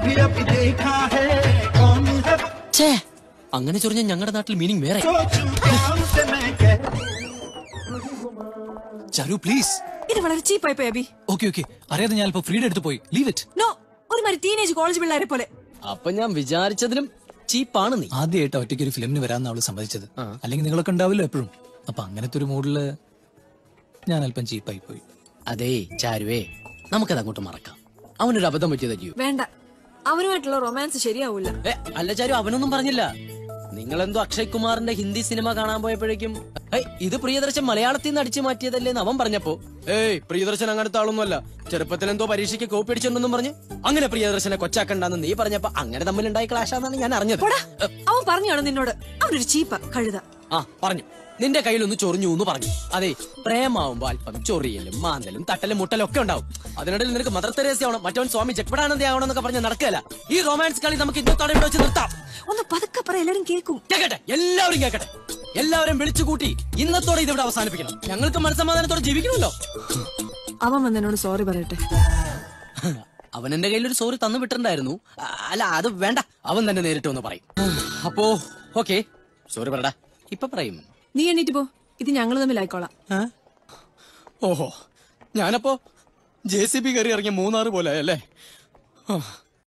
भी अभी देखा है कौन है ഛേ അങ്ങനെ ചൊറിഞ്ഞ ഞങ്ങളുടെ നാട്ടിൽ മീനിങ് വേറെ सोचूं क्या उसे मैं कह ചരു പ്ലീസ് ഇത് വളരെ ചീപ്പായി പോയി അബി ഓക്കെ ഓക്കെ അറിയാതെ ഞാൻ ഇപ്പൊ ഫ്രീഡം എടുത്ത് പോയി ലീവ് ഇറ്റ് നോ ഒരുമാതിരി ടീനേജ് കോളേജ് പിള്ളേരെ പോലെ അപ്പൊ ഞാൻ വിചാരിച്ചതിലും ചീപ്പാണ് നീ ആദ്യമായിട്ട് ഒറ്റയ്ക്ക് ഒരു ഫിലിമിന് വരാന്ന് അവള് സമ്മതിച്ചത് അല്ലെങ്കിൽ നിങ്ങളൊക്കെ ഉണ്ടാവില്ലോ എപ്പോഴും അപ്പൊ അങ്ങനത്തെ ഒരു മൂഡില് ഞാൻ അല്പം ചീപ്പായി പോയി അതേ ചാരുവേ നമുക്കത് അങ്ങോട്ട് മറക്കാം അവനൊരു അബദ്ധം പറ്റിയതല്ലയോ വേണ്ട അവനുമായിട്ടുള്ള റൊമാൻസ് ശരിയാവൂല. ഏ അല്ല ചാരു അവനൊന്നും പറഞ്ഞില്ല. നിങ്ങളെന്തോ അക്ഷയ് കുമാറിന്റെ ഹിന്ദി സിനിമ കാണാൻ പോയപ്പോഴേക്കും ഏയ് ഇത് പ്രിയദർശൻ മലയാളത്തിൽ നിന്ന് അടിച്ചു മാറ്റിയതല്ലേന്ന് അവൻ പറഞ്ഞപ്പോ? ഏയ് പ്രിയദർശൻ അങ്ങനത്തെ ആളൊന്നുമല്ല. ചെറുപ്പത്തിൽ എന്തോ പരീക്ഷയ്ക്ക് കോപ്പി അടിച്ചിട്ടുണ്ടെന്നും പറഞ്ഞ് അങ്ങനെ പ്രിയദർശനെ കൊച്ചാക്കണ്ടെന്ന് നീ പറഞ്ഞപ്പോ അങ്ങനെ തമ്മിലുണ്ടായ ക്ലാഷാന്നാണ് ഞാൻ അറിഞ്ഞത്. പോടാ അവൻ പറഞ്ഞാണ് നിന്നോട്. അവനൊരു ചീപ്പ കഴുത. ആ പറഞ്ഞു. നിന്റെ കയ്യിലൊന്ന് ചൊറിഞ്ഞു എന്ന് പറഞ്ഞു. അതെ പ്രേമാവുമ്പോ അല്പം ചൊറിയലും മാന്തലും തട്ടലും മുട്ടലും ഒക്കെ ഉണ്ടാവും. അതിനിടയിൽ നിനക്ക് മദർ തെരേസി ആവണം മറ്റവൻ സ്വാമി ജഗ്പടാനന്ദ ആവണം എന്നൊക്കെ പറഞ്ഞ് നടക്കല്ല ഈ റൊമാൻസ് കളി നമുക്ക് ഇന്നത്തോടെ ഇവിടെ വെച്ച് നിർത്താം. ഒന്ന് പതുക്കെ പറ എല്ലാവരും കേൾക്കും. കേക്കട്ടെ എല്ലാവരും കേക്കട്ടെ. എല്ലാവരും വിളിച്ചു കൂട്ടി ഇന്നത്തോടെ ഇതിവിടെ അവസാനിപ്പിക്കണം. ഞങ്ങൾക്ക് മനസ്സമാധാനത്തോടെ ജീവിക്കണമല്ലോ. അവൻ വന്നതിനോട് സോറി പറയട്ടെ. അവൻ എന്റെ കയ്യിൽ ഒരു സോറി തന്നു വിട്ടിട്ടുണ്ടായിരുന്നു. അല്ല അത് വേണ്ട. അവൻ തന്നെ നേരിട്ട് ഒന്ന് പറയും. അപ്പോ ഓക്കെ സോറി പറടാ. ഇപ്പൊ പറയും. നീ എണ്ണീറ്റ് പോ. ഇത് ഞങ്ങൾ തമ്മിൽ ആയിക്കോളാം. ഓഹോ ഞാനപ്പോ ജെ സി ബി കയറി ഇറങ്ങിയ മൂന്നാറ് പോലെ അല്ലേ